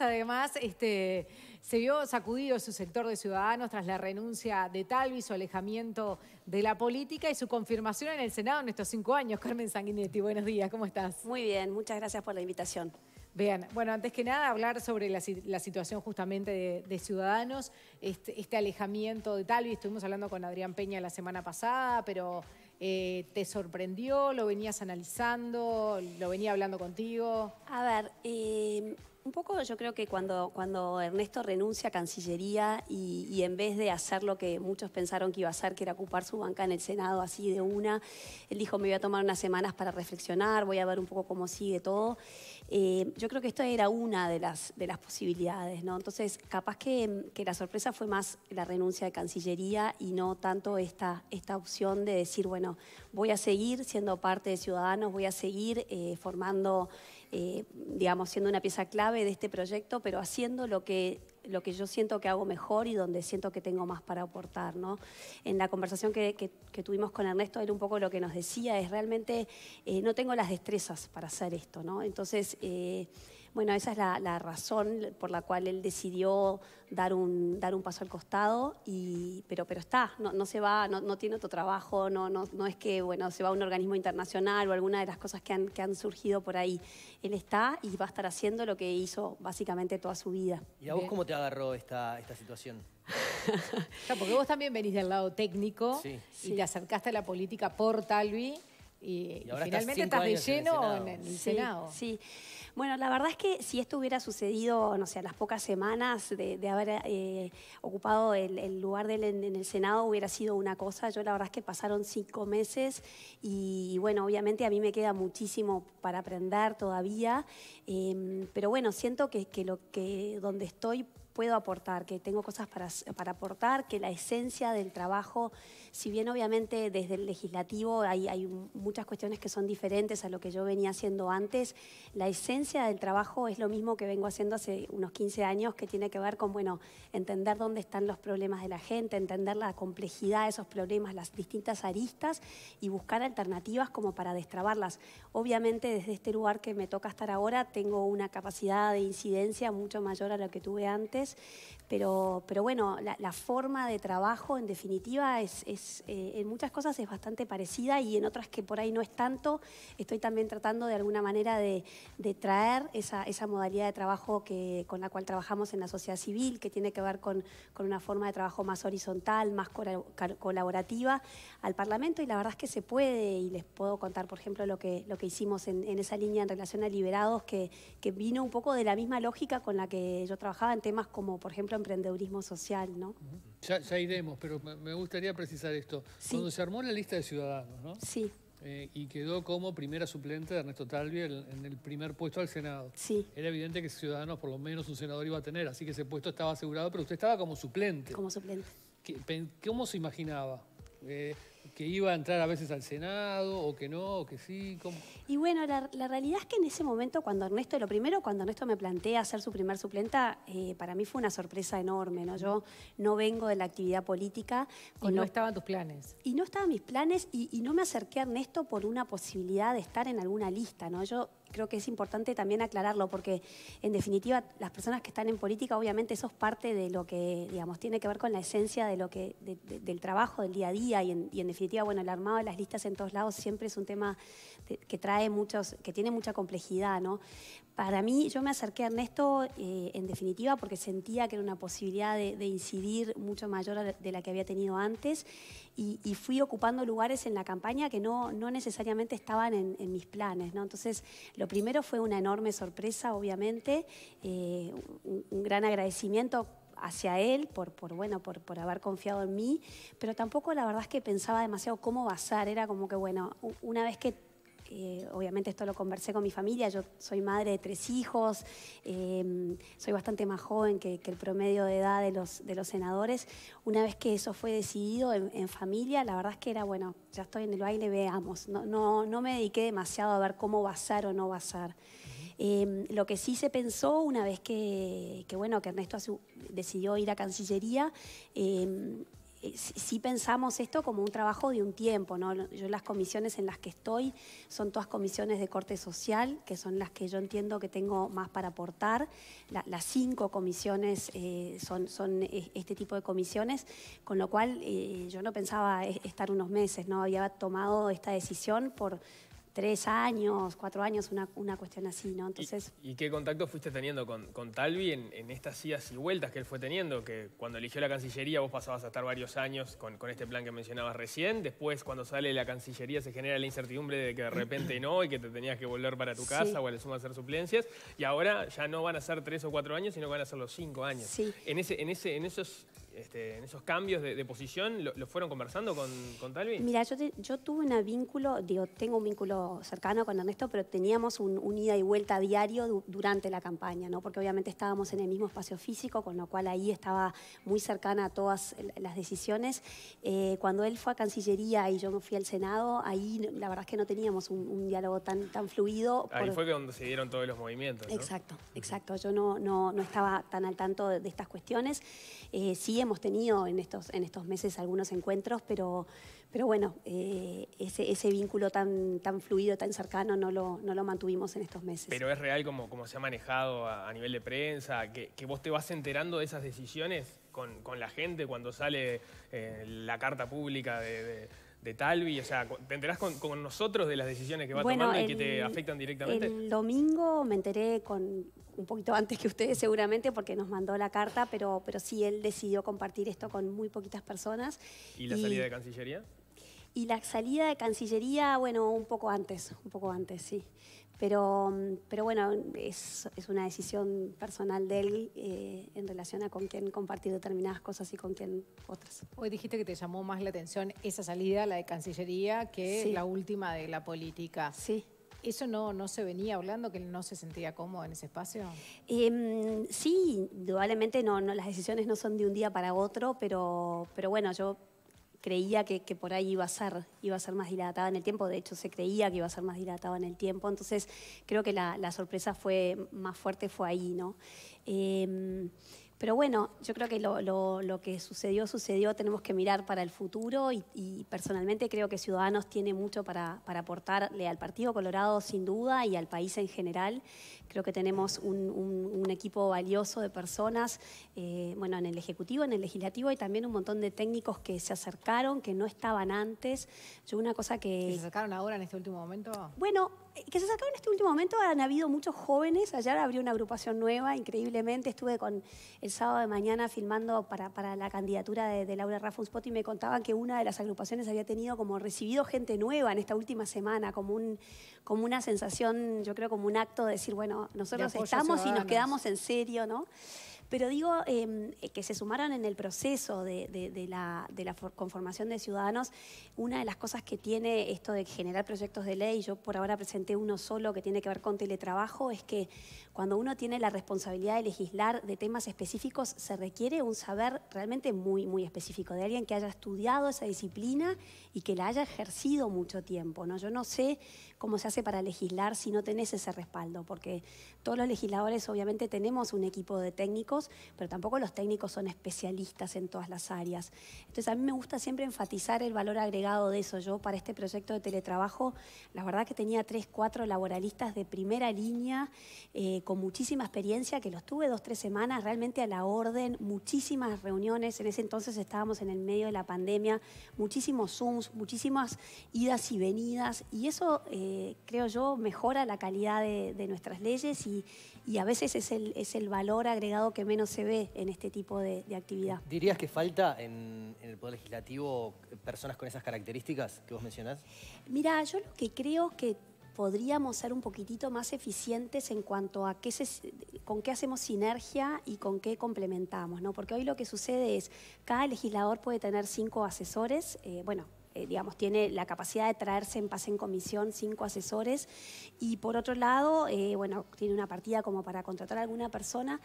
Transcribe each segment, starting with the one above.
además, este, se vio sacudido su sector de ciudadanos tras la renuncia de Talvi, su alejamiento de la política y su confirmación en el Senado en estos cinco años. Carmen Sanguinetti, buenos días, ¿cómo estás? Muy bien, muchas gracias por la invitación. Bien, bueno, antes que nada hablar sobre la, situación justamente de, Ciudadanos, este, este, alejamiento de Talvi, estuvimos hablando con Adrián Peña la semana pasada, pero eh, ¿te sorprendió? ¿Lo venías analizando? ¿Lo venía hablando contigo? A ver, eh, un poco yo creo que cuando, cuando Ernesto renuncia a Cancillería y, en vez de hacer lo que muchos pensaron que iba a hacer, que era ocupar su banca en el Senado así de una, él dijo me voy a tomar unas semanas para reflexionar, voy a ver un poco cómo sigue todo. Eh, yo creo que esto era una de las, de las posibilidades, ¿no? Entonces, capaz que, la sorpresa fue más la renuncia de Cancillería y no tanto esta, esta opción de decir, bueno, voy a seguir siendo parte de Ciudadanos, voy a seguir eh, formando eh, digamos, siendo una pieza clave de este proyecto, pero haciendo lo que, lo que yo siento que hago mejor y donde siento que tengo más para aportar. ¿no? En la conversación que, que, tuvimos con Ernesto, él un poco lo que nos decía es realmente eh, no tengo las destrezas para hacer esto. ¿no? Entonces, eh, bueno, esa es la, razón por la cual él decidió dar un, dar un paso al costado, y, pero, pero está, no, se va, no, tiene otro trabajo, no, no, no es que bueno, se va a un organismo internacional o alguna de las cosas que han, que han surgido por ahí. Él está y va a estar haciendo lo que hizo básicamente toda su vida. ¿Y a vos cómo te agarró esta, esta situación? porque vos también venís del lado técnico y te acercaste a la política por Talvi y, finalmente estás de lleno en el Senado. Sí, bueno, la verdad es que si esto hubiera sucedido, no sé, a las pocas semanas de, haber eh, ocupado el, lugar de él en, el Senado, hubiera sido una cosa. Yo la verdad es que pasaron cinco meses y, bueno, obviamente a mí me queda muchísimo para aprender todavía, em, pero bueno, siento que, que, lo que donde estoy puedo aportar, que tengo cosas para, para, aportar, que la esencia del trabajo, si bien obviamente desde el legislativo hay, hay, muchas cuestiones que son diferentes a lo que yo venía haciendo antes, la esencia del trabajo es lo mismo que vengo haciendo hace unos 15 años, que tiene que ver con, bueno, entender dónde están los problemas de la gente, entender la complejidad de esos problemas, las distintas aristas y buscar alternativas como para destrabarlas. Obviamente desde este lugar que me toca estar ahora tengo una capacidad de incidencia mucho mayor a lo que tuve antes pero, pero bueno, la, forma de trabajo en definitiva es, eh, en muchas cosas es bastante parecida y en otras que por ahí no es tanto, estoy también tratando de alguna manera de, traer esa, esa, modalidad de trabajo que, con la cual trabajamos en la sociedad civil, que tiene que ver con, con una forma de trabajo más horizontal, más colaborativa al Parlamento y la verdad es que se puede y les puedo contar, por ejemplo, lo que, lo que hicimos en, en esa línea en relación a liberados, que, que vino un poco de la misma lógica con la que yo trabajaba en temas como, por ejemplo, emprendedurismo social, ¿no? Ya, iremos, pero me gustaría precisar esto. Cuando se armó la lista de ciudadanos, ¿no? Sí. Eh, y quedó como primera suplente de Ernesto Talvi en, el primer puesto al Senado. Sí. Era evidente que Ciudadanos por lo menos un senador iba a tener, así que ese puesto estaba asegurado, pero usted estaba como suplente. Como suplente. ¿Cómo se imaginaba? Eh, que iba a entrar a veces al Senado o que no, o que sí. Y bueno, la, realidad es que en ese momento, cuando Ernesto, lo primero, cuando Ernesto me plantea ser su primer suplenta, eh, para mí fue una sorpresa enorme, ¿no? Yo no vengo de la actividad política. y no estaban tus planes. Y no estaban mis planes y, y, no me acerqué a Ernesto por una posibilidad de estar en alguna lista, ¿no? Yo creo que es importante también aclararlo porque en definitiva las personas que están en política obviamente eso es parte de lo que digamos tiene que ver con la esencia de lo que del trabajo del día a día y en, definitiva bueno el armado de las listas en todos lados siempre es un tema que trae muchos que tiene mucha complejidad no para mí, yo me acerqué a Ernesto eh, en definitiva porque sentía que era una posibilidad de, incidir mucho mayor de la que había tenido antes y, fui ocupando lugares en la campaña que no, no necesariamente estaban en, mis planes. ¿no? Entonces, lo primero fue una enorme sorpresa, obviamente, eh, un, gran agradecimiento hacia él por, por bueno, por, por, haber confiado en mí, pero tampoco la verdad es que pensaba demasiado cómo ser, era como que, bueno, una vez que eh, obviamente esto lo conversé con mi familia, yo soy madre de tres hijos, em, soy bastante más joven que, el promedio de edad de los, de los senadores. Una vez que eso fue decidido en, familia, la verdad es que era, bueno, ya estoy en el baile, veamos. No, no, no me dediqué demasiado a ver cómo ser o no ser. Em, lo que sí se pensó una vez que, bueno, que Ernesto decidió ir a Cancillería, em, sí, pensamos esto como un trabajo de un tiempo, ¿no? Yo las comisiones en las que estoy son todas comisiones de corte social, que son las que yo entiendo que tengo más para aportar. las cinco comisiones eh, son, son este tipo de comisiones, con lo cual eh, yo no pensaba estar unos meses, ¿no? Había tomado esta decisión por tres años, cuatro años, una, una cuestión así, ¿no? Entonces... ¿Y, qué contacto fuiste teniendo con, con Talvi en, estas idas y vueltas que él fue teniendo? Que cuando eligió la Cancillería vos pasabas a estar varios años con, con este plan que mencionabas recién, después cuando sale la Cancillería se genera la incertidumbre de que de repente no y que te tenías que volver para tu casa o a la suma hacer suplencias, y ahora ya no van a ser tres o cuatro años, sino que van a ser los cinco años. Sí. En, ese, en, ese, en esos este, en esos cambios de, posición, ¿lo, fueron conversando con, con Talvi? Mira, yo, yo tuve un vínculo, digo, tengo un vínculo cercano con Ernesto, pero teníamos un, ida y vuelta diario durante la campaña, ¿no? porque obviamente estábamos en el mismo espacio físico, con lo cual ahí estaba muy cercana a todas las decisiones. Eh, cuando él fue a Cancillería y yo me fui al Senado, ahí la verdad es que no teníamos un, diálogo tan, tan fluido. Ahí fue cuando se dieron todos los movimientos. Exacto, exacto. Yo no, no, no, estaba tan al tanto de, estas cuestiones. Eh, sí hemos tenido en estos, en estos meses algunos encuentros, pero, pero bueno, eh, ese, ese, vínculo tan, tan fluido, tan cercano, no lo, no lo mantuvimos en estos meses. Pero es real como, como se ha manejado a, nivel de prensa, que, que, vos te vas enterando de esas decisiones con, con la gente cuando sale eh, la carta pública de, de Talvi? O sea, ¿te enterás con, con, nosotros de las decisiones que va tomando y que te afectan directamente? El domingo me enteré con un poquito antes que ustedes seguramente porque nos mandó la carta, pero, pero sí, él decidió compartir esto con muy poquitas personas. ¿Y la salida de Cancillería? Y la salida de Cancillería, bueno, un poco antes, un poco antes, sí. Pero, pero bueno, es, es una decisión personal de él eh, en relación a con quién compartir determinadas cosas y con quién otras. Hoy dijiste que te llamó más la atención esa salida, la de Cancillería, que la última de la política. Sí. ¿Eso no, no se venía hablando, que él no se sentía cómodo en ese espacio? Em, sí, indudablemente no, no, las decisiones no son de un día para otro, pero, pero bueno, yo creía que, por ahí iba a, ser, iba a ser más dilatada en el tiempo, de hecho se creía que iba a ser más dilatada en el tiempo, entonces creo que la, la sorpresa fue más fuerte fue ahí, ¿no? Em, pero bueno, yo creo que lo, que sucedió, sucedió, tenemos que mirar para el futuro y, personalmente creo que Ciudadanos tiene mucho para, aportarle al Partido Colorado sin duda y al país en general. Creo que tenemos un, equipo valioso de personas, eh, bueno, en el Ejecutivo, en el Legislativo y también un montón de técnicos que se acercaron, que no estaban antes. Yo una cosa que... ¿Se acercaron ahora en este último momento? Bueno, que se acercaron en este último momento han habido muchos jóvenes. Ayer abrió una agrupación nueva, increíblemente. Estuve con el sábado de mañana filmando para, para la candidatura de, Laura Raffenspot y me contaban que una de las agrupaciones había tenido como recibido gente nueva en esta última semana, como, un, como una sensación, yo creo como un acto de decir, bueno, nosotros estamos y nos quedamos en serio, ¿no? Pero digo em, que se sumaron en el proceso de, la, conformación de ciudadanos. Una de las cosas que tiene esto de generar proyectos de ley, yo por ahora presenté uno solo que tiene que ver con teletrabajo, es que cuando uno tiene la responsabilidad de legislar de temas específicos, se requiere un saber realmente muy, muy específico, de alguien que haya estudiado esa disciplina y que la haya ejercido mucho tiempo. ¿no? Yo no sé cómo se hace para legislar si no tenés ese respaldo, porque todos los legisladores obviamente tenemos un equipo de técnicos, pero tampoco los técnicos son especialistas en todas las áreas. Entonces a mí me gusta siempre enfatizar el valor agregado de eso. Yo para este proyecto de teletrabajo, la verdad que tenía tres, cuatro laboralistas de primera línea, eh, con muchísima experiencia, que los tuve dos, tres semanas realmente a la orden, muchísimas reuniones, en ese entonces estábamos en el medio de la pandemia, muchísimos Zooms, muchísimas idas y venidas, y eso eh, creo yo mejora la calidad de, nuestras leyes y, a veces es el, es el valor agregado que menos se ve en este tipo de, actividad. ¿Dirías que falta en, en, el Poder Legislativo personas con esas características que vos mencionás? Mira, yo lo que creo que podríamos ser un poquitito más eficientes en cuanto a qué con qué hacemos sinergia y con qué complementamos, ¿no? Porque hoy lo que sucede es, cada legislador puede tener cinco asesores, eh, bueno, eh, digamos, tiene la capacidad de traerse en paz en comisión cinco asesores. Y por otro lado, eh, bueno, tiene una partida como para contratar a alguna persona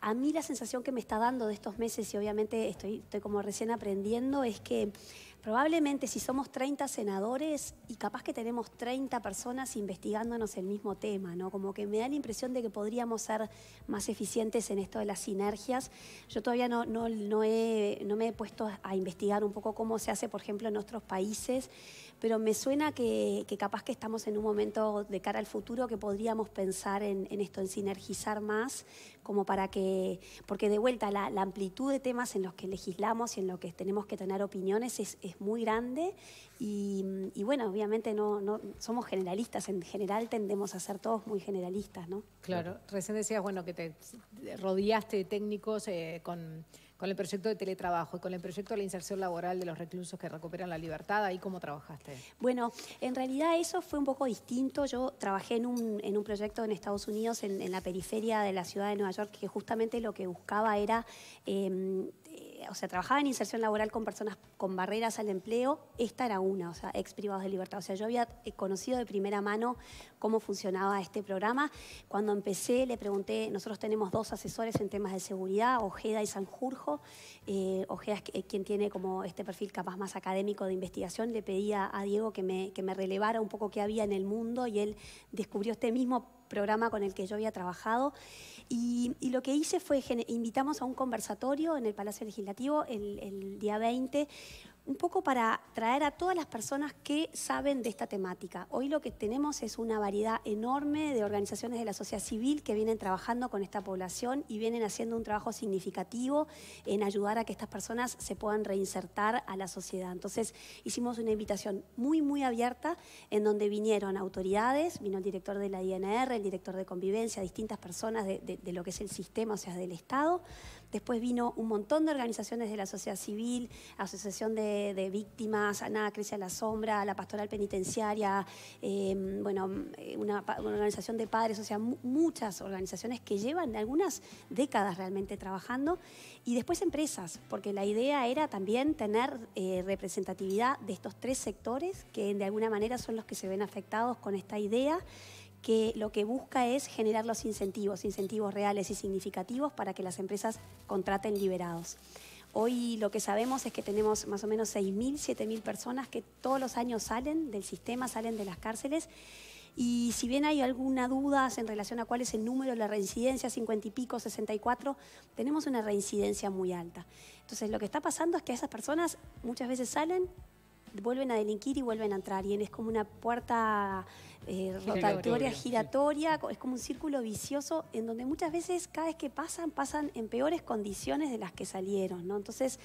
a mí la sensación que me está dando de estos meses, y obviamente estoy, estoy como recién aprendiendo, es que probablemente si somos 30 senadores y capaz que tenemos 30 personas investigándonos el mismo tema, ¿no? Como que me da la impresión de que podríamos ser más eficientes en esto de las sinergias. Yo todavía no, no, me he puesto a investigar un poco cómo se hace, por ejemplo, en otros países, pero me suena que, capaz que estamos en un momento de cara al futuro que podríamos pensar en, esto, en sinergizar más, como para que, porque de vuelta la, amplitud de temas en los que legislamos y en los que tenemos que tener opiniones es, muy grande y, bueno, obviamente no, no somos generalistas, en general tendemos a ser todos muy generalistas, ¿no? Claro, recién decías, bueno, que te rodeaste de técnicos eh, con con el proyecto de teletrabajo y con el proyecto de la inserción laboral de los reclusos que recuperan la libertad, ¿ahí cómo trabajaste? Bueno, en realidad eso fue un poco distinto. Yo trabajé en un, en un proyecto en Estados Unidos, en, la periferia de la ciudad de Nueva York, que justamente lo que buscaba era em, o sea, trabajaba en inserción laboral con personas con barreras al empleo, esta era una, o sea, ex privados de libertad. O sea, yo había eh, conocido de primera mano cómo funcionaba este programa. Cuando empecé le pregunté, nosotros tenemos dos asesores en temas de seguridad, Ojeda y Sanjurjo. Eh, Ojeda es eh, quien tiene como este perfil capaz más académico de investigación. Le pedía a Diego que me, que me relevara un poco qué había en el mundo y él descubrió este mismo programa con el que yo había trabajado. Y, lo que hice fue, invitamos a un conversatorio en el Palacio Legislativo el, día 20 un poco para traer a todas las personas que saben de esta temática. Hoy lo que tenemos es una variedad enorme de organizaciones de la sociedad civil que vienen trabajando con esta población y vienen haciendo un trabajo significativo en ayudar a que estas personas se puedan reinsertar a la sociedad. Entonces hicimos una invitación muy, muy abierta en donde vinieron autoridades, vino el director de la INR, el director de convivencia, distintas personas de, de lo que es el sistema, o sea, del Estado, Después vino un montón de organizaciones de la sociedad civil, Asociación de, Víctimas, Nada Crece a la Sombra, la Pastoral Penitenciaria, em, bueno, eh, una, organización de padres, o sea, muchas organizaciones que llevan algunas décadas realmente trabajando. Y después empresas, porque la idea era también tener eh, representatividad de estos tres sectores que de alguna manera son los que se ven afectados con esta idea que lo que busca es generar los incentivos, incentivos reales y significativos para que las empresas contraten liberados. Hoy lo que sabemos es que tenemos más o menos 6.000, 7.000 personas que todos los años salen del sistema, salen de las cárceles. Y si bien hay alguna duda en relación a cuál es el número la reincidencia, 50 y pico, 64, tenemos una reincidencia muy alta. Entonces lo que está pasando es que esas personas muchas veces salen, vuelven a delinquir y vuelven a entrar. Y es como una puerta eh, rotatoria, giratoria, es como un círculo vicioso en donde muchas veces cada vez que pasan, pasan en peores condiciones de las que salieron. ¿no? Entonces,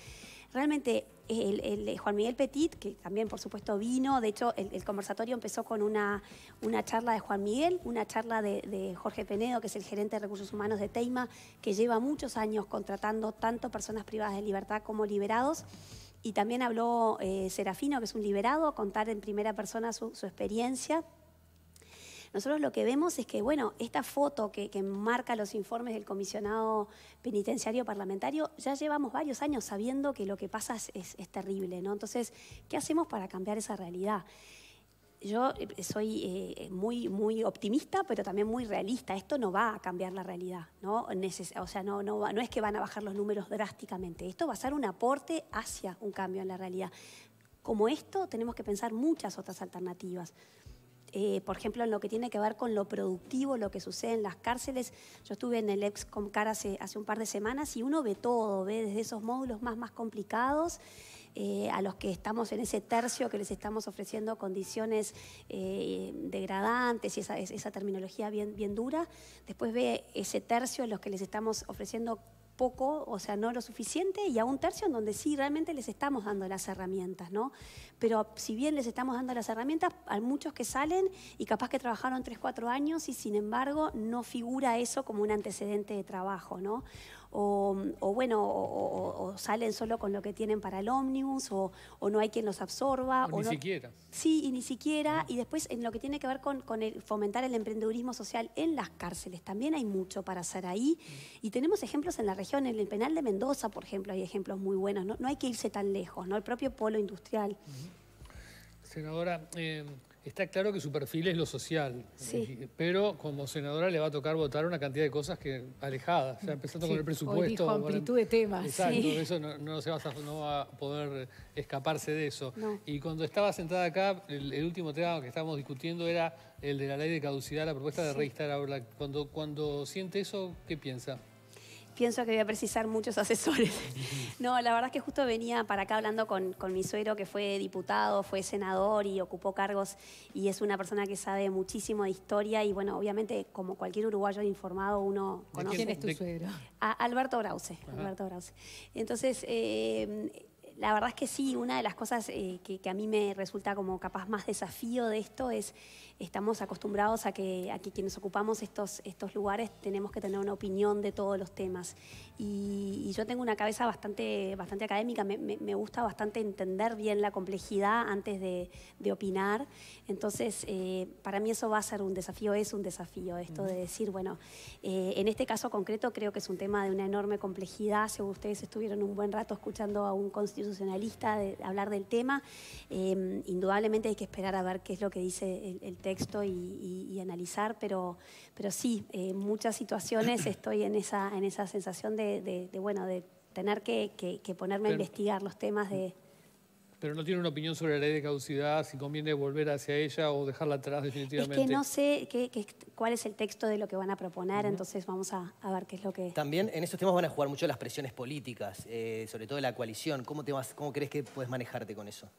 realmente el, Juan Miguel Petit, que también por supuesto vino, de hecho el, conversatorio empezó con una, una, charla de Juan Miguel, una charla de, de, Jorge Penedo, que es el gerente de recursos humanos de Teima, que lleva muchos años contratando tanto personas privadas de libertad como liberados. Y también habló eh, Serafino, que es un liberado, a contar en primera persona su, experiencia. Nosotros lo que vemos es que, bueno, esta foto que, marca los informes del comisionado penitenciario parlamentario, ya llevamos varios años sabiendo que lo que pasa es, es terrible, ¿no? Entonces, ¿qué hacemos para cambiar esa realidad? Yo eh, soy eh, muy, muy optimista, pero también muy realista. Esto no va a cambiar la realidad, ¿no? o sea, no, no, no es que van a bajar los números drásticamente. Esto va a ser un aporte hacia un cambio en la realidad. Como esto, tenemos que pensar muchas otras alternativas. Eh, por ejemplo, en lo que tiene que ver con lo productivo, lo que sucede en las cárceles. Yo estuve en el Excomcar hace, hace un par de semanas y uno ve todo, ve desde esos módulos más, más complicados eh, a los que estamos en ese tercio que les estamos ofreciendo condiciones eh, degradantes y esa, terminología bien, dura. Después ve ese tercio en los que les estamos ofreciendo poco, o sea, no lo suficiente, y a un tercio en donde sí realmente les estamos dando las herramientas, ¿no? Pero si bien les estamos dando las herramientas, hay muchos que salen y capaz que trabajaron 3, 4 años y sin embargo no figura eso como un antecedente de trabajo, ¿no? O, bueno, o, salen solo con lo que tienen para el ómnibus, o, no hay quien los absorba. O, ni siquiera. Sí, y ni siquiera. Y después en lo que tiene que ver con, fomentar el emprendedurismo social en las cárceles, también hay mucho para hacer ahí. Y tenemos ejemplos en la región, en el penal de Mendoza, por ejemplo, hay ejemplos muy buenos. No, hay que irse tan lejos, ¿no? El propio polo industrial. Senadora, eh, está claro que su perfil es lo social, Sí. pero como senadora le va a tocar votar una cantidad de cosas que alejadas, ya empezando Sí, con el hoy presupuesto. dijo con el- amplitud de temas. Exacto, Sí. eso no, no se va a, no va a poder escaparse de eso. No. Y cuando estaba sentada acá, el, el último tema que estábamos discutiendo era el de la ley de caducidad, la propuesta de registar ahora. Cuando, cuando siente eso, ¿qué piensa? Pienso que voy a precisar muchos asesores. No, la verdad es que justo venía para acá hablando con, con mi suegro, que fue diputado, fue senador y ocupó cargos, y es una persona que sabe muchísimo de historia, y bueno, obviamente, como cualquier uruguayo informado, uno ¿De conoce... ¿Quién es tu suegro? A Alberto Brause, Alberto Brause. Entonces, eh, la verdad es que sí, una de las cosas eh, que, que a mí me resulta como capaz más desafío de esto es, estamos acostumbrados a que, a que quienes ocupamos estos, estos lugares tenemos que tener una opinión de todos los temas. Y, y yo tengo una cabeza bastante, bastante académica, me, me- me gusta bastante entender bien la complejidad antes de, de opinar. Entonces, eh, para mí eso va a ser un desafío, es un desafío, esto de decir, bueno, eh, en este caso concreto creo que es un tema de una enorme complejidad. Si ustedes estuvieron un buen rato escuchando a un constitucionalista de- hablar del tema, eh, indudablemente hay que esperar a ver qué es lo que dice el, el texto y, y- y analizar, pero, pero sí, eh, en muchas situaciones estoy en esa, en esa sensación de, de- de, bueno, de tener que, que- que ponerme a investigar los temas de... Pero no tiene una opinión sobre la ley de caducidad, si conviene volver hacia ella o dejarla atrás Es definitivamente. que no sé qué, qué- cuál es el texto de lo que van a proponer, entonces vamos a, a ver qué es lo que... También en estos temas van a jugar mucho las presiones políticas, eh, sobre todo de la coalición. ¿Cómo, te vas, ¿Cómo crees que puedes manejarte con eso?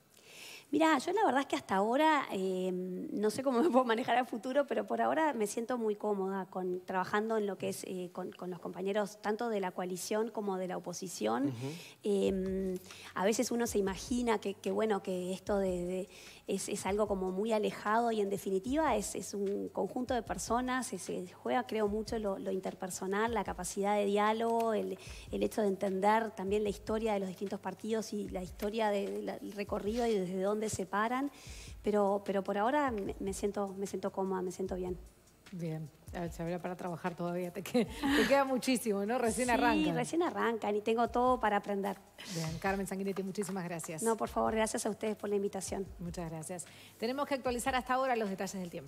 Mira, yo la verdad es que hasta ahora, eh, no sé cómo me puedo manejar a futuro, pero por ahora me siento muy cómoda con, trabajando en lo que es eh, con, con los compañeros tanto de la coalición como de la oposición. Eh, a veces uno se imagina que, que, bueno, que esto de, de- es, es algo como muy alejado y en definitiva es, es un conjunto de personas, se- juega creo mucho lo, interpersonal, la capacidad de diálogo, el, el hecho de entender también la historia de los distintos partidos y la historia del recorrido y desde dónde se paran, pero, pero por ahora me siento, me siento cómoda, me siento bien. Bien, a ver, se habrá para trabajar todavía. Te queda, te queda muchísimo, ¿no? Recién sí, arranca. recién arrancan y tengo todo para aprender. Bien, Carmen Sanguinetti, muchísimas gracias. No, por favor, gracias a ustedes por la invitación. Muchas gracias. Tenemos que actualizar hasta ahora los detalles del tiempo.